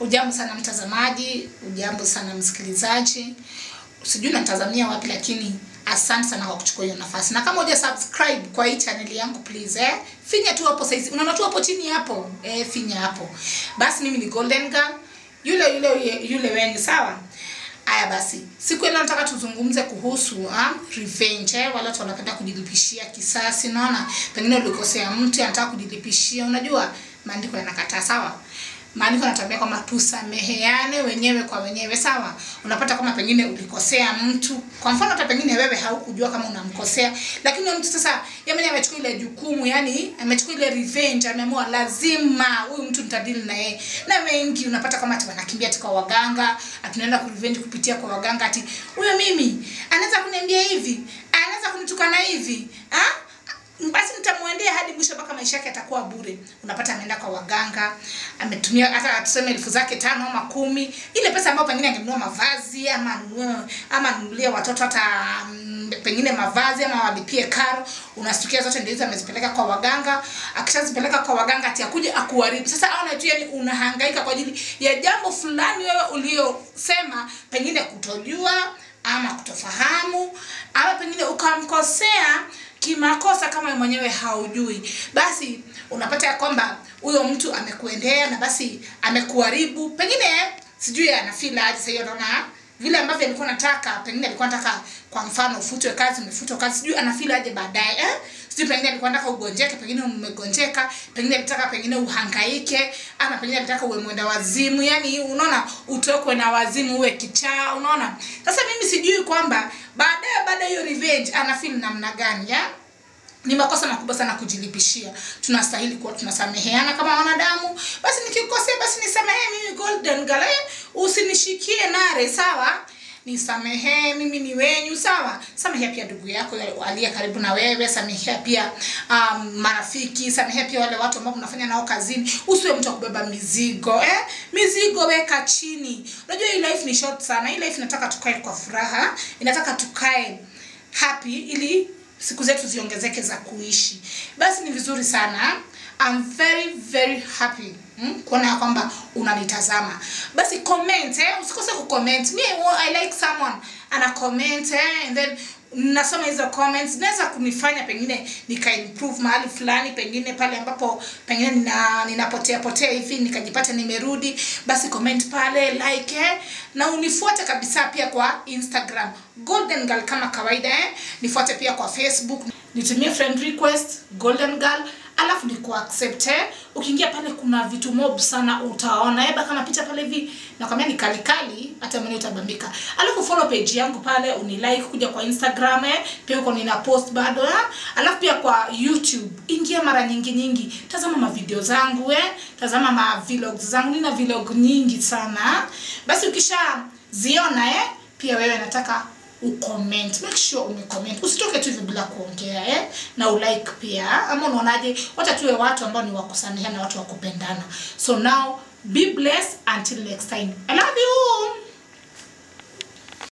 Ujambo sana mtazamaji, ujambo sana msikilizaji. Sijui natazamia wapi lakini asante sana kwa kuchukua hiyo nafasi. Na kama uja subscribe kwa hii channel yangu please eh, finya tu hapo saizi. Unaona tu hapo chini hapo. Eh, finya hapo. Basi mimi ni Golden Girl. Yule yule yule, wenyu sawa? Aya basi, siku leo nataka tuzungumze kuhusu ha, revenge eh, wale watu wanapenda kujilipishia kisasi, Naona Pengine ulikosea mtu anataka kujilipishia, unajua maandiko yanakataa, sawa? Maandiko yanatuambia kwamba tusameheane wenyewe kwa wenyewe, sawa? Unapata kama pengine ulikosea mtu, kwa mfano hata pengine wewe haukujua kama unamkosea, lakini mtu sasa yeye amechukua ile jukumu, yani amechukua ile revenge, ameamua lazima huyu mtu nitadili na yeye. Na wengi unapata kama wanakimbia kwa waganga, atunaenda ku revenge kupitia kwa waganga, ati huyo mimi anaweza kuniambia hivi, anaweza kunitukana hivi, ha? basi nitamwendea hadi mwisho mpaka maisha yake atakuwa bure. Unapata ameenda kwa waganga, ametumia hata tuseme elfu zake tano ama kumi, ile pesa ambayo pengine angenunua mavazi ama ama anunulie watoto hata mm, pengine mavazi ama walipie karo, unasikia zote ndio amezipeleka kwa waganga. Akishazipeleka kwa waganga ati akuje akuharibu. Sasa aona tu yani unahangaika kwa ajili ya jambo fulani wewe uliosema pengine kutojua ama kutofahamu ama pengine ukamkosea kimakosa kama mwenyewe haujui, basi unapata ya kwamba huyo mtu amekuendea na basi amekuharibu. Pengine sijui anafila aje sasa, hiyo unaona vile ambavyo alikuwa anataka, pengine alikuwa anataka kwa mfano ufutwe kazi, umefutwa kazi, sijui anafeel aje baadaye eh? Sijui pengine alikuwa anataka ugonjeke, pengine umegonjeka, pengine alitaka pengine uhangaike, ama pengine alitaka uwe mwenda wazimu, yani unaona, utokwe na wazimu, uwe kichaa, unaona. Sasa mimi sijui kwamba baadaye baada hiyo revenge anafeel namna gani ya ni makosa makubwa sana kujilipishia. Tunastahili kuwa tunasameheana kama wanadamu. Basi nikikosea, basi nisamehe mimi Golden Girl, eh, usinishikie nare, sawa? Nisamehe, mimi ni wenyu, sawa? Samehea pia ndugu yako aliye karibu na wewe, samehea pia um, marafiki, samehea pia wale watu ambao mnafanya nao kazini. Usiwe mtu wa kubeba mizigo eh? Mizigo weka chini. Unajua hii life ni short sana. Hii life inataka tukae kwa furaha, inataka tukae happy ili siku zetu ziongezeke za kuishi. Basi ni vizuri sana. I'm very very happy hmm? kuona ya kwamba unanitazama. Basi comment eh, usikose kucomment. Me I like someone ana comment eh, and then nasoma hizo comments naweza kunifanya pengine nika improve mahali fulani, pengine pale ambapo pengine nina ninapotea potea hivi nikajipata nimerudi, basi comment pale like eh, na unifuate kabisa pia kwa Instagram Golden Girl kama kawaida eh, nifuate pia kwa Facebook, nitumie friend request Golden Girl alafu ni ku accept eh. Ukiingia pale kuna vitu mob sana utaona eba kama picha pale hivi na kama ni kali kali, hata mwenyewe utabambika. Alafu follow page yangu pale, unilike kuja kwa Instagram eh, pia uko nina post bado eh. Alafu pia kwa YouTube ingia mara nyingi nyingi, tazama ma video zangu eh, tazama ma vlogs zangu, nina vlog nyingi sana. Basi ukisha ziona eh, pia wewe nataka ucomment. Make sure umecomment. Usitoke tu hivyo bila kuongea eh? na ulike pia. Ama unaonaje? Wacha tuwe watu ambao ni wakusameheana watu wakupendana. So now be blessed until next time. I love you